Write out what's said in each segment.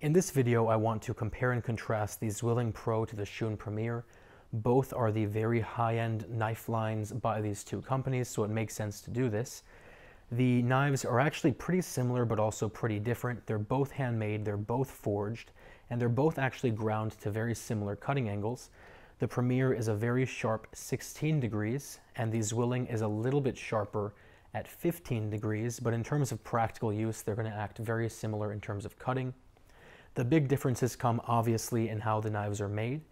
In this video, I want to compare and contrast the Zwilling Pro to the Shun Premier. Both are the very high-end knife lines by these two companies, so it makes sense to do this. The knives are actually pretty similar, but also pretty different. They're both handmade, they're both forged, and they're both actually ground to very similar cutting angles. The Premier is a very sharp 16 degrees, and the Zwilling is a little bit sharper at 15 degrees, but in terms of practical use, they're going to act very similar in terms of cutting. The big differences come obviously in how the knives are made.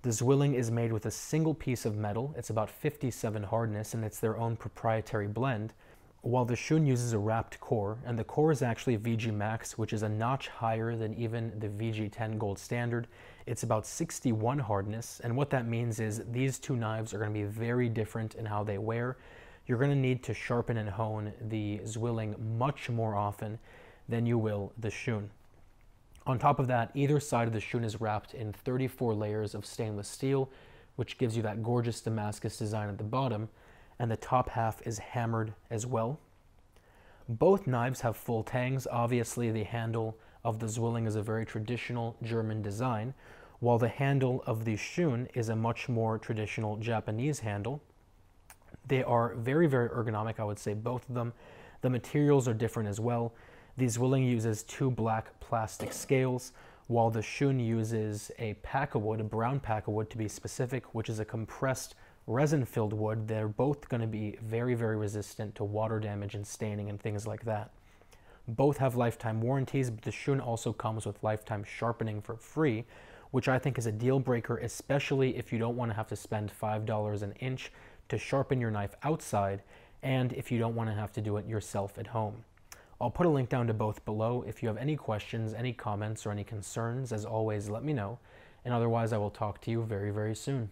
The Zwilling is made with a single piece of metal. It's about 57 hardness, and it's their own proprietary blend, while the Shun uses a wrapped core, and the core is actually VG Max, which is a notch higher than even the VG10 Gold Standard. It's about 61 hardness, and what that means is these two knives are going to be very different in how they wear. You're going to need to sharpen and hone the Zwilling much more often than you will the Shun. On top of that, either side of the Shun is wrapped in 34 layers of stainless steel, which gives you that gorgeous Damascus design at the bottom, and the top half is hammered as well. Both knives have full tangs. Obviously, the handle of the Zwilling is a very traditional German design, while the handle of the Shun is a much more traditional Japanese handle. They are very, very ergonomic, I would say, both of them. The materials are different as well. The Zwilling uses two black plastic scales, while the Shun uses a pakkawood, a brown pakkawood to be specific, which is a compressed resin-filled wood, they're both going to be very, very resistant to water damage and staining and things like that. Both have lifetime warranties, but the Shun also comes with lifetime sharpening for free, which I think is a deal breaker, especially if you don't want to have to spend $5 an inch to sharpen your knife outside, and if you don't want to have to do it yourself at home. I'll put a link down to both below. If you have any questions, any comments, or any concerns, as always, let me know. And otherwise, I will talk to you very, very soon.